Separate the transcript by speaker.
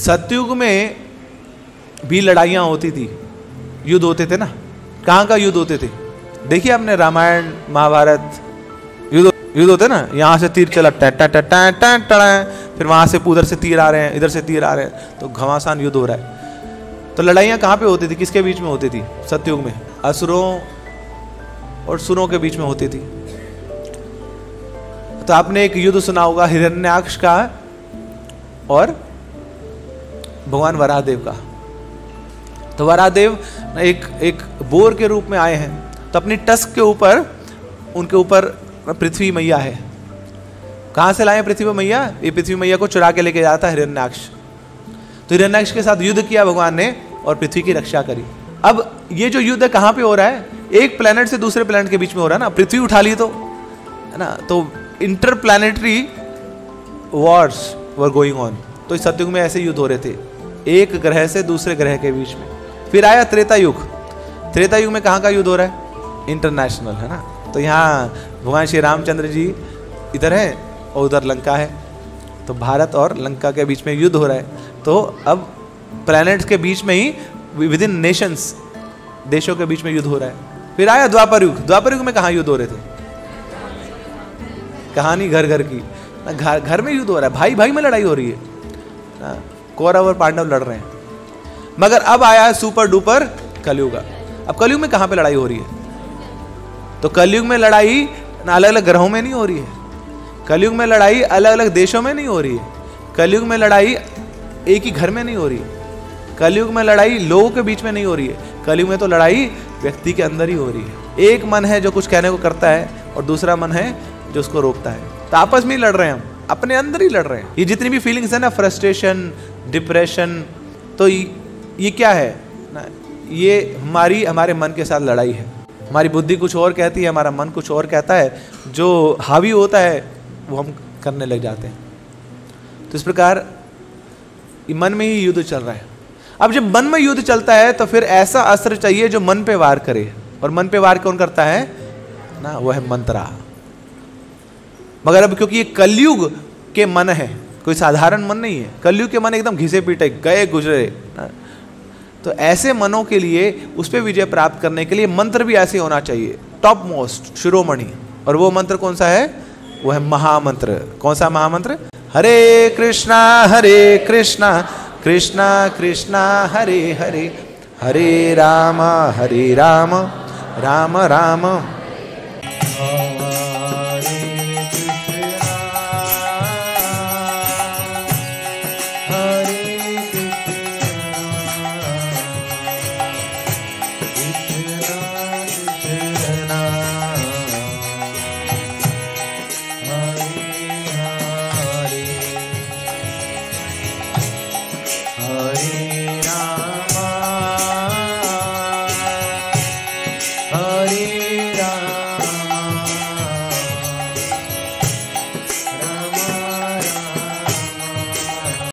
Speaker 1: सतयुग में भी लड़ाइयाँ होती थी। युद्ध होते थे ना? कहाँ का युद्ध होते थे? देखिए आपने रामायण, महाभारत, युद्ध युद्ध होते ना? यहाँ से तीर चला, टा टा टा टा टा टा फिर वहाँ से उधर से तीर आ रहे हैं, इधर से तीर आ रहे हैं तो घमासान युद्ध हो रहा है। तो लड़ाइयाँ कहाँ पे होती थी? किसके बीच में होती थी? सतयुग में। असुरों और सुरों के बीच में होती थी। तो आपने एक युद्ध सुना होगा, हिरण्याक्ष का और भगवान वरादेव का। तो वरादेव एक एक बोर के रूप में आए हैं। तो अपनी टस्क के ऊपर, उनके ऊपर पृथ्वी मैया है। कहाँ से लाए पृथ्वी मैया? ये पृथ्वी मैया को चुरा के लेके जाता है हिरण्याक्ष। तो हिरण्याक्ष के साथ युद्ध किया भगवान ने और पृथ्वी की रक्षा करी। अब ये जो युद्ध कहाँ पे हो रहा है? एक प्लेनेट से दूसरे प्लेनेट के बीच में हो रहा है ना? पृथ्वी उठा ली तो है ना? तो interplanetary wars were going on तो इस सतयुग में ऐसे युद्ध हो रहे थे। एक ग्रह से दूसरे ग्रह के बीच में। फिर आया त्रेता युग। त्रेता युग में कहाँ का युद्ध हो रहा है? इंटरनेशनल है ना? तो यहाँ भगवान श्री रामचंद्र जी इधर है और उधर लंका है। तो भारत और लंका के बीच में युद्ध हो रहा है। तो अब प्लैनेट्स के बीच में ही विद इन नेशंस देशों के बीच में युद्ध हो रहा है। फिर आया द्वापर युग। द्वापर युग में कहाँ युद्ध हो रहे थे? कहानी घर घर की। घर घर में युद्ध हो रहा है। भाई भाई में लड़ाई हो रही है। कौरव और पांडव लड़ रहे हैं। मगर अब आया है सुपर डुपर कलयुग। अब कलयुग में कहाँ पे लड़ाई हो रही है? तो कलयुग में लड़ाई अलग अलग ग्रहों में नहीं हो रही है। कलयुग में लड़ाई अलग अलग देशों में नहीं हो रही है। कलयुग में लड़ाई एक ही घर में नहीं हो रही है। कलयुग में लड़ाई लोगों के बीच में नहीं हो रही है। कलयुग में तो लड़ाई व्यक्ति के अंदर ही हो रही है। एक मन है जो कुछ कहने को करता है और दूसरा मन है जो उसको रोकता है। तो आपस में ही लड़ रहे हैं हम। अपने अंदर ही लड़ रहे हैं। ये जितनी भी फीलिंग्स है ना फ्रस्ट्रेशन डिप्रेशन तो ये क्या है? ना, ये हमारी, हमारे मन के साथ लड़ाई है। हमारी बुद्धि कुछ और कहती है, हमारा मन कुछ और कहता है। जो हावी होता है, वो हम करने लग जाते हैं। तो इस प्रकार मन में ही युद्ध चल रहा है। अब जब मन में युद्ध चलता है तो फिर ऐसा अस्त्र चाहिए जो मन पे वार करे। और मन पे वार कौन करता है? ना वो है मंत्रा। मगर अब क्योंकि ये कलयुग के मन है कोई साधारण मन नहीं है। कलयुग के मन एकदम घिसे पीटे गए गुजरे। तो ऐसे मनों के लिए उस पर विजय प्राप्त करने के लिए मंत्र भी ऐसे होना चाहिए। टॉप मोस्ट शिरोमणि। और वो मंत्र कौन सा है? वो है महामंत्र। कौन सा महामंत्र? हरे कृष्णा हरे कृष्णा कृष्णा कृष्णा हरे हरे। हरे राम हरे राम राम। राम, राम।